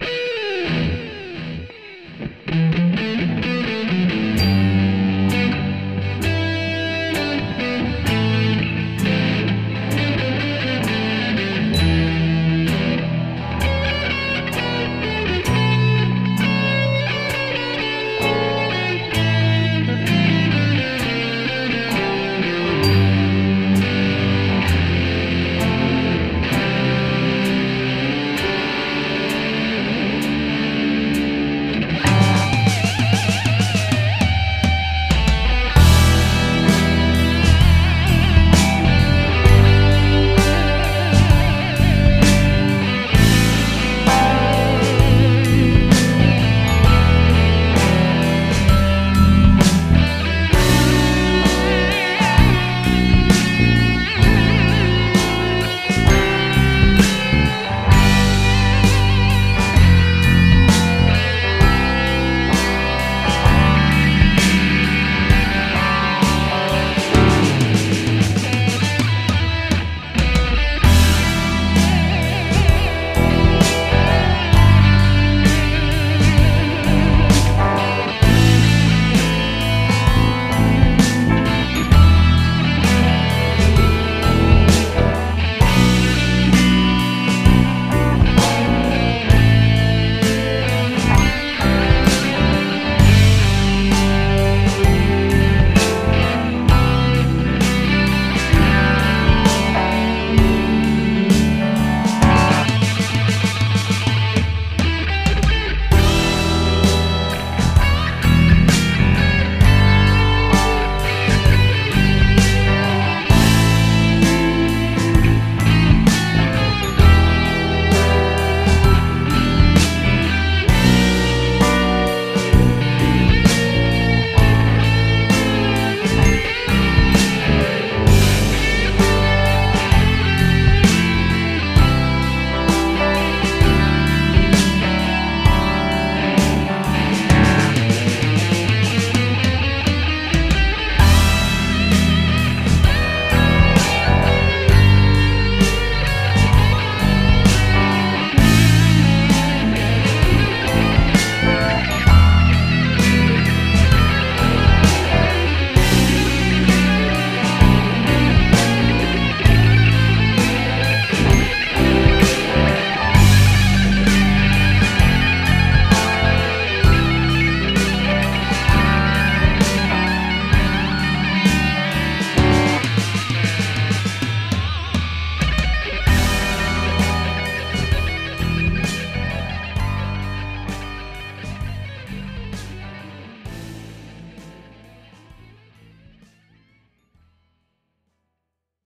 you